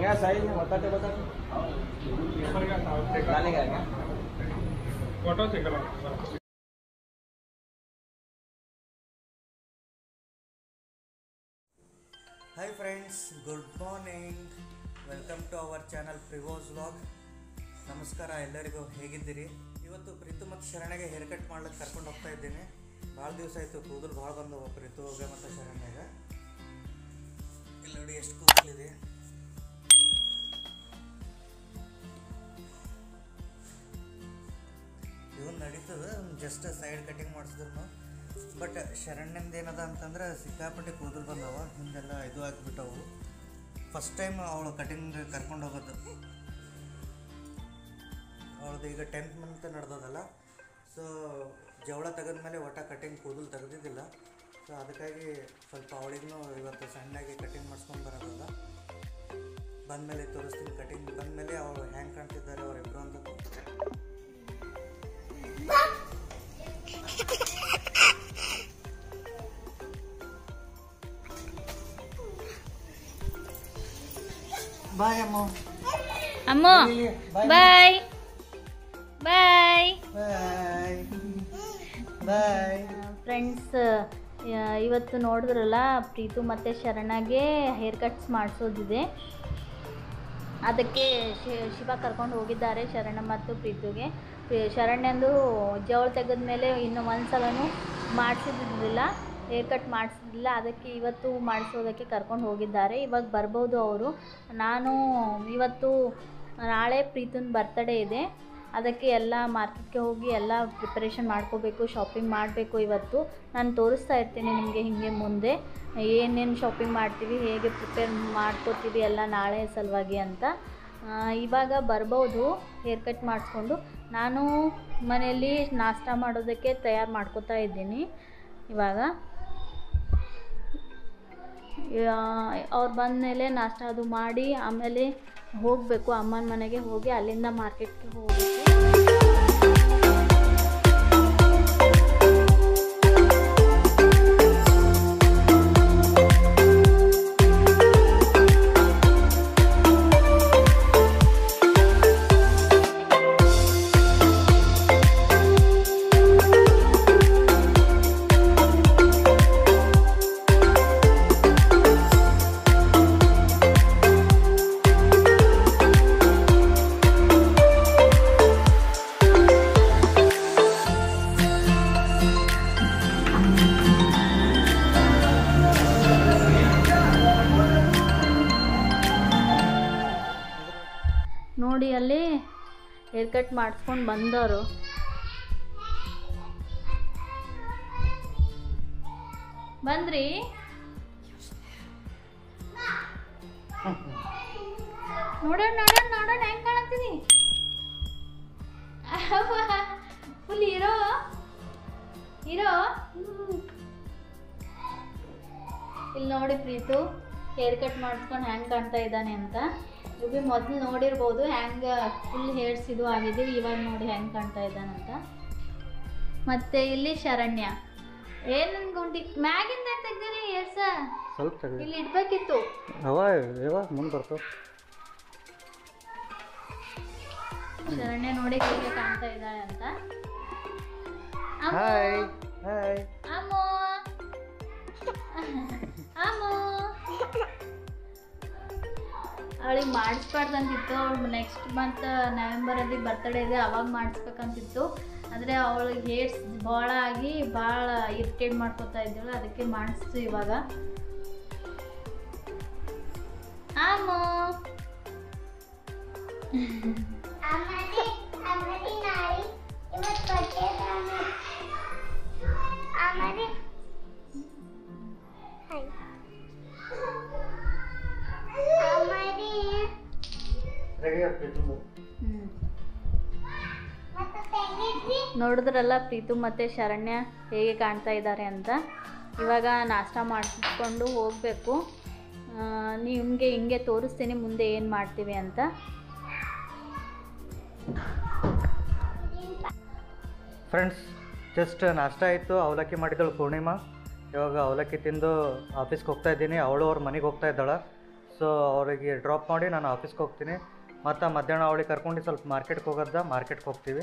ಹಂಗೆ ಸೈಜ್ ಒತ್ತಟ್ಟೆ ಬತ್ತಟ್ಟೆ ನನಗೆ photo friends good morning welcome to our channel previous vlog ನಮಸ್ಕಾರ ಎಲ್ಲರಿಗೂ ಹೇಗಿದ್ದೀರಿ? ಇವತ್ತು ಪ್ರೀತು ಮತ್ತು ಶರಣೆಗೆ ಹೇರ್ ಕಟ್ ಮಾಡ್ಲಿಕ್ಕೆ ಕರ್ಕೊಂಡು ಹೋಗ್ತಾ ಇದ್ದೀನಿ. ಭಾಳ ದಿವಸ ಆಯಿತು ಕೂದಲು ಭಾಳ ಬಂದವ ಪ್ರೀತು ಹೋಗ ಮತ್ತು ಶರಣ್ಯಾಗ ಇಲ್ಲಿ ನೋಡಿ ಎಷ್ಟು ಕೂದಲಿದೆ. ನಡೀತದ ಜಸ್ಟ್ ಸೈಡ್ ಕಟಿಂಗ್ ಮಾಡಿಸಿದ್ರು ಬಟ್ ಶರಣ್ಯಂದು ಏನದ ಅಂತಂದ್ರೆ ಸಿಕ್ಕಾಪಟ್ಟೆ ಕೂದಲು ಬಂದವ, ಹಿಂದೆಲ್ಲ ಇದು ಆಗಿಬಿಟ್ಟವು. ಫಸ್ಟ್ ಟೈಮ್ ಅವಳು ಕಟಿಂಗ್ ಕರ್ಕೊಂಡು ಹೋಗೋದು. ಅವಳದು ಈಗ ಟೆಂತ್ ಮಂತ್ ನಡೆದದಲ್ಲ. ಸೊ ಜವಳ ತೆಗೆದ್ಮೇಲೆ ಒಟ್ಟ ಕಟಿಂಗ್ ಕೂದಲು ತೆಗೆದಿದ್ದಿಲ್ಲ. ಸೊ ಅದಕ್ಕಾಗಿ ಸ್ವಲ್ಪ ಅವಳಿಗೂ ಇವತ್ತು ಸಣ್ಣಾಗಿ ಕಟಿಂಗ್ ಮಾಡಿಸ್ಕೊಂಡು ಬರೋದಲ್ಲ. ಬಂದಮೇಲೆ ತೋರಿಸ್ತೀನಿ ಕಟಿಂಗ್ ಬಂದಮೇಲೆ ಅವರು ಹ್ಯಾಂಗೆ ಕಾಣ್ತಿದ್ದಾರೆ ಅವರಿಬ್ಬರು ಅಂತ. ಬಾಯ್ ಅಮ್ಮ ಅಮ್ಮ ಬಾಯ್ ಬಾಯ್ ಬಾಯ್ ಬಾಯ್ ಫ್ರೆಂಡ್ಸ್ ಇವತ್ತು ನೋಡಿದ್ರಲ್ಲ ಪ್ರೀತು ಮತ್ತು ಶರಣಾಗೆ ಹೇರ್ ಕಟ್ಸ್ ಮಾಡಿಸೋದಿದೆ. ಅದಕ್ಕೆ ಶಿವ ಕರ್ಕೊಂಡು ಹೋಗಿದ್ದಾರೆ ಶರಣ ಮತ್ತು ಪ್ರೀತುಗೆ. ಪ್ರಿ- ಶರಣ್ಯಂದು ಜವಳು ತೆಗೆದ ಮೇಲೆ ಇನ್ನು ಒಂದು ಸಲನೂ ಮಾಡಿಸಿದ್ದಿಲ್ಲ ಹೇರ್ ಕಟ್ ಮಾಡಿಸಿದ್ದಿಲ್ಲ. ಅದಕ್ಕೆ ಇವತ್ತು ಮಾಡಿಸೋದಕ್ಕೆ ಕರ್ಕೊಂಡು ಹೋಗಿದ್ದಾರೆ. ಇವಾಗ ಬರ್ಬೋದು ಅವರು. ನಾನು ಇವತ್ತು ನಾಳೆ ಪ್ರೀತುನ ಬರ್ತಡೇ ಇದೆ. ಅದಕ್ಕೆ ಎಲ್ಲ ಮಾರ್ಕೆಟ್ಗೆ ಹೋಗಿ ಎಲ್ಲ ಪ್ರಿಪರೇಷನ್ ಮಾಡ್ಕೋಬೇಕು ಶಾಪಿಂಗ್ ಮಾಡಬೇಕು ಇವತ್ತು. ನಾನು ತೋರಿಸ್ತಾ ಇರ್ತೀನಿ ನಿಮಗೆ ಹೀಗೆ ಮುಂದೆ. ಏನೇನು ಶಾಪಿಂಗ್ ಮಾಡ್ತೀವಿ, ಹೇಗೆ ಪ್ರಿಪೇರ್ ಮಾಡ್ಕೋತೀವಿ ಎಲ್ಲ ನಾಳೆ ಸಲುವಾಗಿ ಅಂತ. ಇವಾಗ ಬರ್ಬೋದು ಹೇರ್ ಕಟ್ ಮಾಡಿಸ್ಕೊಂಡು. ನಾನು ಮನೆಯಲ್ಲಿ ನಾಷ್ಟ ಮಾಡೋದಕ್ಕೆ ತಯಾರು ಮಾಡ್ಕೋತಾ ಇದ್ದೀನಿ ಇವಾಗ. ಅವ್ರು ಬಂದಮೇಲೆ ನಾಷ್ಟ ಅದು ಮಾಡಿ ಆಮೇಲೆ ಹೋಗಬೇಕು, ಅಮ್ಮನ ಮನೆಗೆ ಹೋಗಿ ಅಲ್ಲಿಂದ ಮಾರ್ಕೆಟ್ಗೆ ಹೋಗಬೇಕು ನೋಡಿ ಅಲ್ಲಿ ಹೇರ್ ಕಟ್ ಮಾಡಿಸ್ಕೊಂಡು ಬಂದವರು. ಬಂದ್ರಿ? ನೋಡೋಣ ನೋಡೋಣ ನೋಡೋಣ, ಹೆಂಗ್ ಕಾಣತ್ತೀನಿ? ಫುಲ್ ಇರೋ ಇರೋ ಇಲ್ಲಿ ನೋಡಿ ಪ್ರೀತು, ಹೇರ್ ಕಟ್ ಮಾಡಿಸ್ಕೊಂಡು ಹ್ಯಾಂಗ್ ಕಾಣ್ತಾ ಇದ್ದಾನೆ ಅಂತ. ಇವು ಬಿ ಮೊದಲು ನೋಡಿರ್ಬೋದು ಹೆಂಗೆ ಫುಲ್ ಹೇರ್ಸ್ ಇದು ಆಗಿದ್ದೀವಿ ಇವಾಗ ನೋಡಿ ಹೆಂಗೆ ಕಾಣ್ತಾ ಇದ್ದಾನಂತ ಮತ್ತೆ ಇಲ್ಲಿ ಶರಣ್ಯ. ಏನ್ ಅನ್ಕೊಂಡಿ ಮ್ಯಾಗಿಂದ ತೆಗ್ದಿರಿ ಹೇರ್ಸ ಸ್ವಲ್ಪ ಇಲ್ಲಿ ಇಡ್ಬೇಕಿತ್ತು. ಅವ ಮುಂದೆ ಬರ್ತಾವ ಶರಣ್ಯ ನೋಡಿ ಹೇಗೆ ಕಾಣ್ತಾ ಇದ್ದಾಳೆ ಅಂತ. ಹಾಯ್ ಹಾಯ್ ಅಮ್ಮ! ಅಮ್ಮು! ಅವಳಿಗೆ ಮಾಡಿಸ್ಬಾರ್ದಂತಿತ್ತು. ಅವಳು ನೆಕ್ಸ್ಟ್ ಮಂತ್ ನವೆಂಬರಲ್ಲಿ ಬರ್ತಡೇ ಇದೆ, ಅವಾಗ ಮಾಡಿಸ್ಬೇಕಂತಿತ್ತು. ಆದರೆ ಅವಳಿಗೆ ಹೇರ್ಸ್ ಭಾಳ ಆಗಿ ಭಾಳ ಇರಿಟೇಟ್ ಮಾಡ್ಕೊತಾ ಇದ್ದಳು, ಅದಕ್ಕೆ ಮಾಡಿಸ್ತು ಇವಾಗ. ಆಮೋ ಇವತ್ತು ಹ್ಞೂ ನೋಡಿದ್ರಲ್ಲ ಪ್ರೀತು ಮತ್ತು ಶರಣ್ಯ ಹೇಗೆ ಕಾಣ್ತಾ ಇದ್ದಾರೆ ಅಂತ. ಇವಾಗ ನಾಷ್ಟ ಮಾಡಿಕೊಂಡು ಹೋಗಬೇಕು. ನಿಮಗೆ ಹಿಂಗೆ ತೋರಿಸ್ತೀನಿ ಮುಂದೆ ಏನು ಮಾಡ್ತೀವಿ ಅಂತ. ಫ್ರೆಂಡ್ಸ್ ಜಸ್ಟ್ ನಾಷ್ಟ ಆಯಿತು ಅವಲಕ್ಕಿ ಮಾಡಿದಳು ಪೂರ್ಣಿಮಾ. ಇವಾಗ ಅವಲಕ್ಕಿ ತಿಂದು ಆಫೀಸ್ಗೆ ಹೋಗ್ತಾ ಇದ್ದೀನಿ. ಅವಳು ಅವ್ರ ಮನೆಗೆ ಹೋಗ್ತಾ ಇದ್ದಾಳೆ. ಸೊ ಅವರಿಗೆ ಡ್ರಾಪ್ ಮಾಡಿ ನಾನು ಆಫೀಸ್ಗೆ ಹೋಗ್ತೀನಿ. ಮತ್ತು ಮಧ್ಯಾಹ್ನ ಅವಳಿಗೆ ಕರ್ಕೊಂಡು ಸ್ವಲ್ಪ ಮಾರ್ಕೆಟ್ಗೆ ಹೋಗೋದ? ಮಾರ್ಕೆಟ್ಗೆ ಹೋಗ್ತೀವಿ.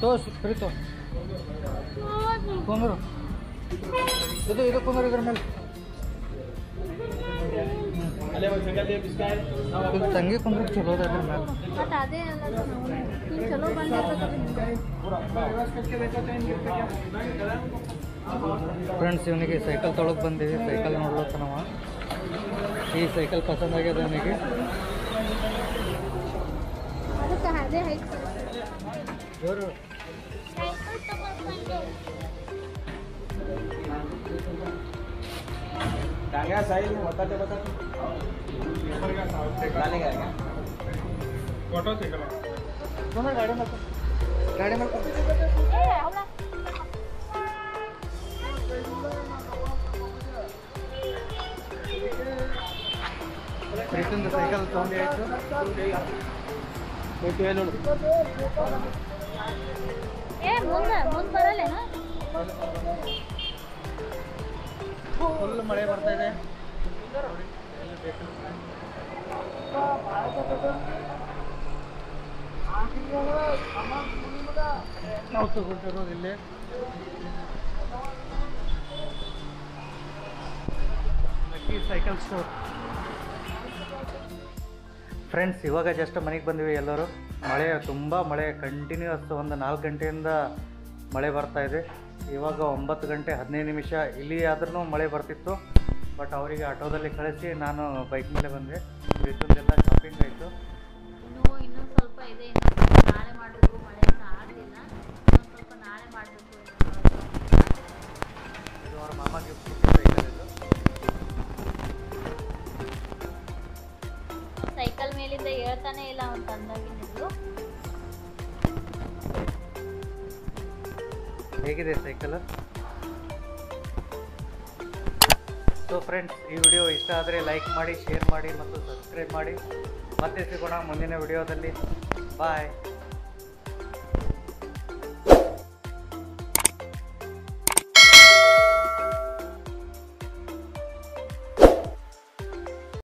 ನಾಯ್ಡು ಫೋಟೋ ತಗೊಂಡಿಲ್ಲ ಹ್ಞೂ ನೋಡ್ ಬರ್ತೀವಲ್ಲ ತೋ ಪ್ರೀತು ಕುಂದ್ರು ಇದು ಇದು ಕುಂದ್ರು ಇದ್ರ ಮೇಲೆ ಇದು ತಂಗಿ ಕುಂದ್ರು ಚಲೋ ಅದ ಇದ್ರ ಮೇಲೆ ಮತ್ತು ಅದೇ ಅಲ್ಲ ನೀವು ಚಲೋ ಬಂದಿರ್ತದೆ ಫ್ರೆಂಡ್ಸ್ ಇವನಿಗೆ ಸೈಕಲ್ ತೊಳಗೆ ಬಂದೀವಿ ಸೈಕಲ್ ನೋಡ್ಲತ್ತ ನಾವು ಈ ಸೈಕಲ್ ಪಸಂದ್ ಆಗ್ಯದ ಅವನಿಗೆ ಅದಕ್ಕೆ ಅದೇ ಹೈಟ್ टांग्या साहिल बताते बताते डालेंगे क्या ಕುಂದ್ರ ಗಾಡಿ ಮಾಡ್ಕೊ ಗಾಡಿ ಮಾಡ್ಕೊ ಏ ಅವಳ ಪ್ರೀತಿಂದ ಸೈಕಲ್ ತೊಗೊಂಡು ಆಯ್ತು ಏ ಮುಂದೆ ಮುಂದೆ ಬರಲ್ಲೇನು ಫುಲ್ ಮಳೆ ಬರ್ತಾ ಇದೆ. ನಾವು ಇಲ್ಲಿ. Cycle store. ಫ್ರೆಂಡ್ಸ್ ಇವಾಗ ಜಸ್ಟ್ ಮನೆಗೆ ಬಂದಿವಿ ಎಲ್ಲರೂ. ಮಳೆ, ತುಂಬ ಮಳೆ. ಕಂಟಿನ್ಯೂಸ್ ಒಂದು ನಾಲ್ಕು ಗಂಟೆಯಿಂದ ಮಳೆ ಬರ್ತಾ ಇದೆ. ಇವಾಗ ಒಂಬತ್ತು ಗಂಟೆ ಹದಿನೈದು ನಿಮಿಷ ಇಲ್ಲಿ ಆದ್ರೂ ಮಳೆ ಬರ್ತಿತ್ತು. ಬಟ್ ಅವರಿಗೆ ಆಟೋದಲ್ಲಿ ಕಳಿಸಿ ನಾನು ಬೈಕ್ ಮೇಲೆ ಬಂದೆ. ಎಲ್ಲ ಶಾಪಿಂಗ್ ಆಯಿತು. ಇನ್ನೂ ಇನ್ನೂ ಸ್ವಲ್ಪ ಇದೆ. ನಾಳೆ ಮಾಡಬೇಕು. ಮಳೆ ಆಗಲಿಲ್ಲ. ಸ್ವಲ್ಪ ನಾಳೆ ಮಾಡಬೇಕು. ಇದು ಅವ್ರ ಮಾಮ ಗಿಫ್ಟ್ ಸೈಕಲ್ ಇದು ಸೈಕಲ್ ಮೇಲಿಂದ ಹೇಳ್ತಾನೆ ಇಲ್ಲ ಅಂತ ತಂದಾಗಿನಿದ್ದು ಹೇಗಿದೆ ಸೈಕಲ್? ಸೊ ಫ್ರೆಂಡ್ಸ್ ಈ ವಿಡಿಯೋ ಇಷ್ಟ ಆದರೆ ಲೈಕ್ ಮಾಡಿ ಶೇರ್ ಮಾಡಿ ಮತ್ತು ಸಬ್ಸ್ಕ್ರೈಬ್ ಮಾಡಿ. ಮತ್ತೆ ಸಿಗೋಣ ಮುಂದಿನ ವಿಡಿಯೋದಲ್ಲಿ ಬಾಯ್